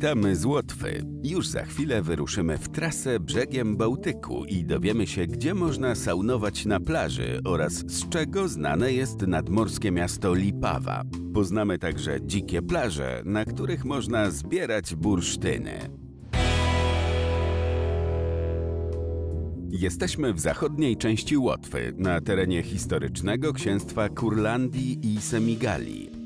Witamy z Łotwy. Już za chwilę wyruszymy w trasę brzegiem Bałtyku i dowiemy się, gdzie można saunować na plaży oraz z czego znane jest nadmorskie miasto Lipawa. Poznamy także dzikie plaże, na których można zbierać bursztyny. Jesteśmy w zachodniej części Łotwy, na terenie historycznego księstwa Kurlandii i Semigalii.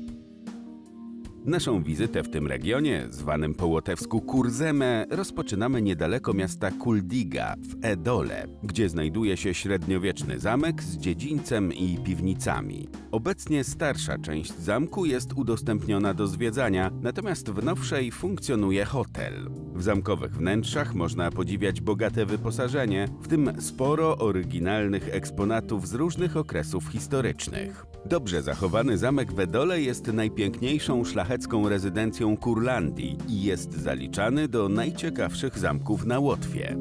Naszą wizytę w tym regionie, zwanym po łotewsku Kurzeme, rozpoczynamy niedaleko miasta Kuldiga w Edole, gdzie znajduje się średniowieczny zamek z dziedzińcem i piwnicami. Obecnie starsza część zamku jest udostępniona do zwiedzania, natomiast w nowszej funkcjonuje hotel. W zamkowych wnętrzach można podziwiać bogate wyposażenie, w tym sporo oryginalnych eksponatów z różnych okresów historycznych. Dobrze zachowany zamek w Edole jest najpiękniejszą szlachecką rezydencją Kurlandii i jest zaliczany do najciekawszych zamków na Łotwie.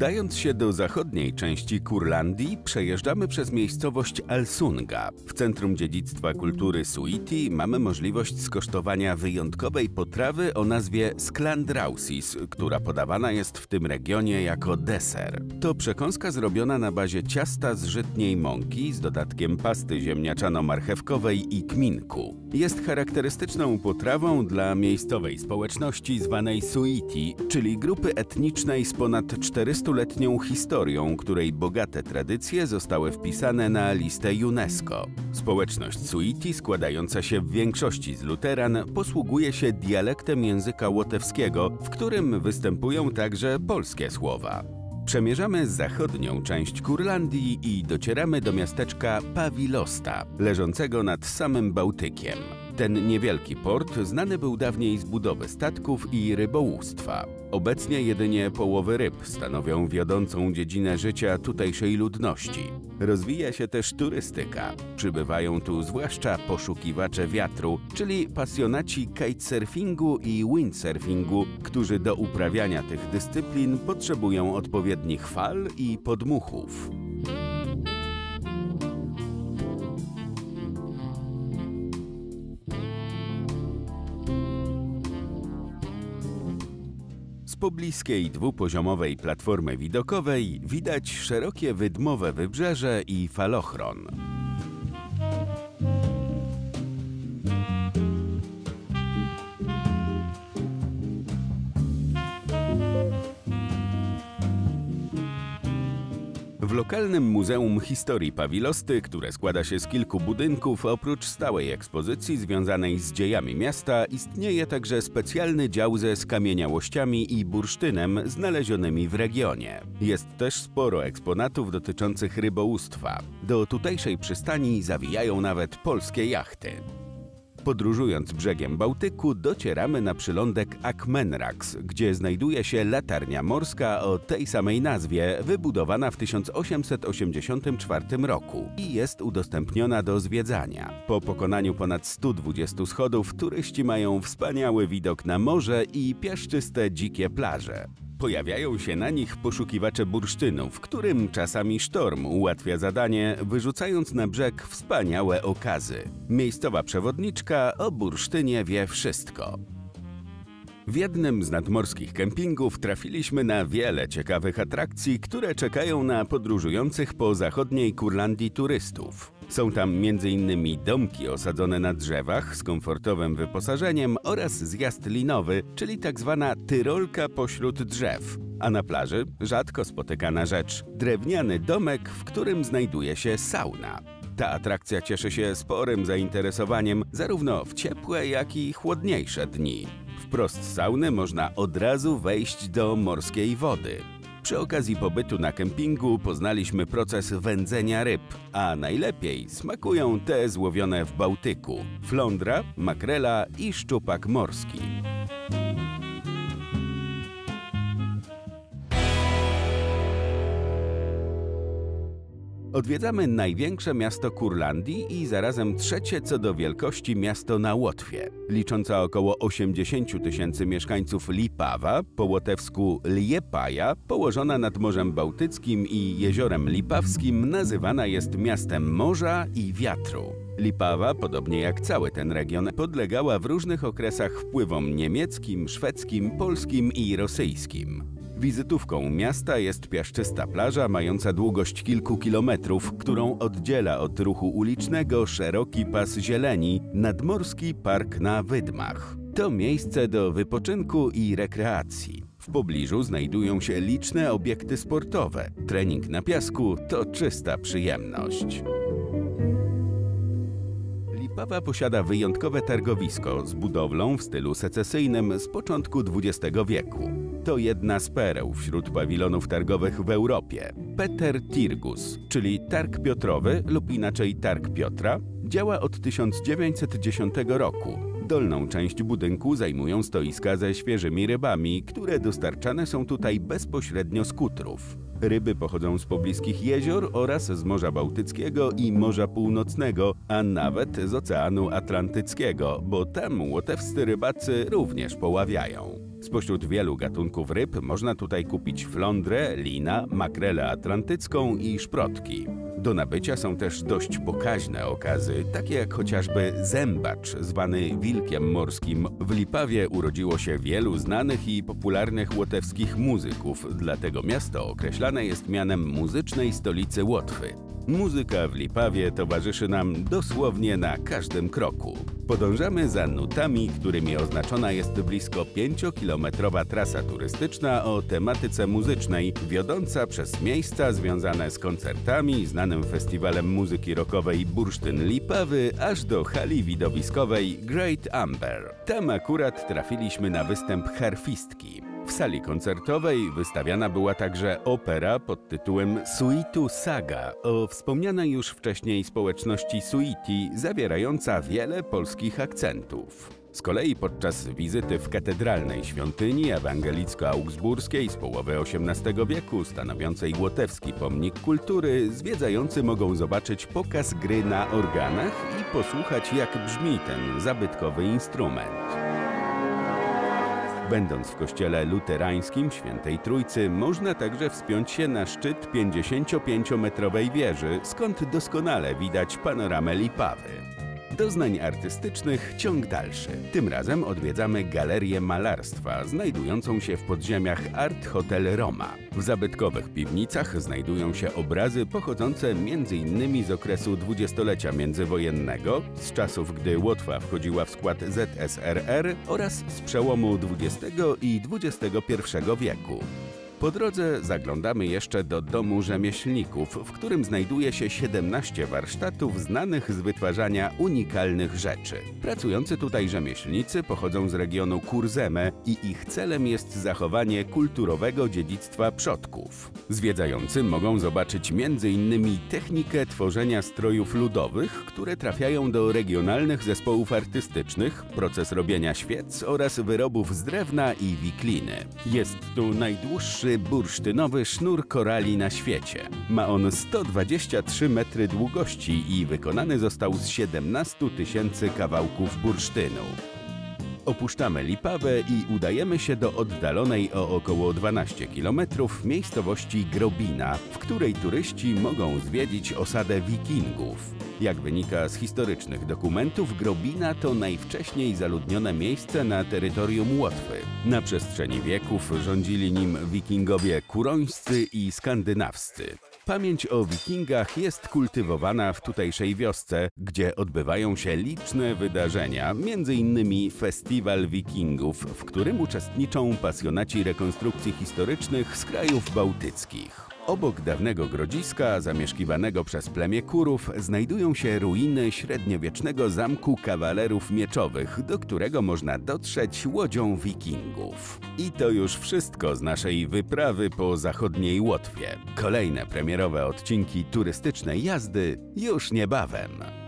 Udając się do zachodniej części Kurlandii, przejeżdżamy przez miejscowość Alsunga. W centrum dziedzictwa kultury Suiti mamy możliwość skosztowania wyjątkowej potrawy o nazwie sklandrausis, która podawana jest w tym regionie jako deser. To przekąska zrobiona na bazie ciasta z żytniej mąki z dodatkiem pasty ziemniaczano-marchewkowej i kminku. Jest charakterystyczną potrawą dla miejscowej społeczności zwanej Suiti, czyli grupy etnicznej z ponad 400-letnią historią, której bogate tradycje zostały wpisane na listę UNESCO. Społeczność Suiti, składająca się w większości z luteran, posługuje się dialektem języka łotewskiego, w którym występują także polskie słowa. Przemierzamy zachodnią część Kurlandii i docieramy do miasteczka Pawilosta, leżącego nad samym Bałtykiem. Ten niewielki port znany był dawniej z budowy statków i rybołówstwa. Obecnie jedynie połowy ryb stanowią wiodącą dziedzinę życia tutejszej ludności. Rozwija się też turystyka. Przybywają tu zwłaszcza poszukiwacze wiatru, czyli pasjonaci kitesurfingu i windsurfingu, którzy do uprawiania tych dyscyplin potrzebują odpowiednich fal i podmuchów. Z pobliskiej dwupoziomowej platformy widokowej widać szerokie wydmowe wybrzeże i falochron. Lokalnym Muzeum Historii Pawilosty, które składa się z kilku budynków, oprócz stałej ekspozycji związanej z dziejami miasta, istnieje także specjalny dział ze skamieniałościami i bursztynem znalezionymi w regionie. Jest też sporo eksponatów dotyczących rybołówstwa. Do tutejszej przystani zawijają nawet polskie jachty. Podróżując brzegiem Bałtyku, docieramy na przylądek Akmenrax, gdzie znajduje się latarnia morska o tej samej nazwie, wybudowana w 1884 roku i jest udostępniona do zwiedzania. Po pokonaniu ponad 120 schodów, turyści mają wspaniały widok na morze i piaszczyste dzikie plaże. Pojawiają się na nich poszukiwacze bursztynów, którym czasami sztorm ułatwia zadanie, wyrzucając na brzeg wspaniałe okazy. Miejscowa przewodniczka o bursztynie wie wszystko. W jednym z nadmorskich kempingów trafiliśmy na wiele ciekawych atrakcji, które czekają na podróżujących po zachodniej Kurlandii turystów. Są tam m.in. domki osadzone na drzewach z komfortowym wyposażeniem oraz zjazd linowy, czyli tzw. Tak tyrolka pośród drzew. A na plaży rzadko spotykana rzecz drewniany domek, w którym znajduje się sauna. Ta atrakcja cieszy się sporym zainteresowaniem zarówno w ciepłe, jak i chłodniejsze dni. Wprost z sauny można od razu wejść do morskiej wody. Przy okazji pobytu na kempingu poznaliśmy proces wędzenia ryb, a najlepiej smakują te złowione w Bałtyku: flądra, makrela i szczupak morski. Odwiedzamy największe miasto Kurlandii i zarazem trzecie co do wielkości miasto na Łotwie. Licząca około 80 tysięcy mieszkańców Lipawa, po łotewsku Liepaja, położona nad Morzem Bałtyckim i Jeziorem Lipawskim, nazywana jest miastem morza i wiatru. Lipawa, podobnie jak cały ten region, podlegała w różnych okresach wpływom niemieckim, szwedzkim, polskim i rosyjskim. Wizytówką miasta jest piaszczysta plaża mająca długość kilku kilometrów, którą oddziela od ruchu ulicznego szeroki pas zieleni nadmorski park na Wydmach. To miejsce do wypoczynku i rekreacji. W pobliżu znajdują się liczne obiekty sportowe. Trening na piasku to czysta przyjemność. Lipawa posiada wyjątkowe targowisko z budowlą w stylu secesyjnym z początku XX wieku. To jedna z pereł wśród pawilonów targowych w Europie. Peter Tirgus, czyli Targ Piotrowy lub inaczej Targ Piotra, działa od 1910 roku. Dolną część budynku zajmują stoiska ze świeżymi rybami, które dostarczane są tutaj bezpośrednio z kutrów. Ryby pochodzą z pobliskich jezior oraz z Morza Bałtyckiego i Morza Północnego, a nawet z Oceanu Atlantyckiego, bo tam łotewscy rybacy również poławiają. Spośród wielu gatunków ryb można tutaj kupić flądrę, lina, makrelę atlantycką i szprotki. Do nabycia są też dość pokaźne okazy, takie jak chociażby zębacz, zwany wilkiem morskim. W Lipawie urodziło się wielu znanych i popularnych łotewskich muzyków, dlatego miasto określane jest mianem muzycznej stolicy Łotwy. Muzyka w Lipawie towarzyszy nam dosłownie na każdym kroku. Podążamy za nutami, którymi oznaczona jest blisko 5-kilometrowa trasa turystyczna o tematyce muzycznej, wiodąca przez miejsca związane z koncertami, znanym festiwalem muzyki rockowej Bursztyn Lipawy, aż do hali widowiskowej Great Amber. Tam akurat trafiliśmy na występ harfistki. W sali koncertowej wystawiana była także opera pod tytułem Suitu Saga o wspomnianej już wcześniej społeczności Suiti, zawierająca wiele polskich akcentów. Z kolei podczas wizyty w katedralnej świątyni ewangelicko-augsburskiej z połowy XVIII wieku, stanowiącej łotewski pomnik kultury, zwiedzający mogą zobaczyć pokaz gry na organach i posłuchać jak brzmi ten zabytkowy instrument. Będąc w kościele luterańskim Świętej Trójcy, można także wspiąć się na szczyt 55-metrowej wieży, skąd doskonale widać panoramę Lipawy doznań artystycznych ciąg dalszy. Tym razem odwiedzamy galerię malarstwa, znajdującą się w podziemiach Art Hotel Roma. W zabytkowych piwnicach znajdują się obrazy pochodzące m.in. z okresu dwudziestolecia międzywojennego, z czasów gdy Łotwa wchodziła w skład ZSRR oraz z przełomu XX i XXI wieku. Po drodze zaglądamy jeszcze do domu rzemieślników, w którym znajduje się 17 warsztatów znanych z wytwarzania unikalnych rzeczy. Pracujący tutaj rzemieślnicy pochodzą z regionu Kurzeme i ich celem jest zachowanie kulturowego dziedzictwa przodków. Zwiedzający mogą zobaczyć m.in. technikę tworzenia strojów ludowych, które trafiają do regionalnych zespołów artystycznych, proces robienia świec oraz wyrobów z drewna i wikliny. Jest tu najdłuższy bursztynowy sznur korali na świecie. Ma on 123 metry długości i wykonany został z 17 tysięcy kawałków bursztynu. Opuszczamy Lipawę i udajemy się do oddalonej o około 12 km miejscowości Grobina, w której turyści mogą zwiedzić osadę wikingów. Jak wynika z historycznych dokumentów, Grobina to najwcześniej zaludnione miejsce na terytorium Łotwy. Na przestrzeni wieków rządzili nim wikingowie kurońscy i skandynawscy. Pamięć o wikingach jest kultywowana w tutejszej wiosce, gdzie odbywają się liczne wydarzenia, m.in. Festiwal Wikingów, w którym uczestniczą pasjonaci rekonstrukcji historycznych z krajów bałtyckich. Obok dawnego grodziska, zamieszkiwanego przez plemię Kurów, znajdują się ruiny średniowiecznego zamku kawalerów mieczowych, do którego można dotrzeć łodzią wikingów. I to już wszystko z naszej wyprawy po zachodniej Łotwie. Kolejne premierowe odcinki turystycznej jazdy już niebawem.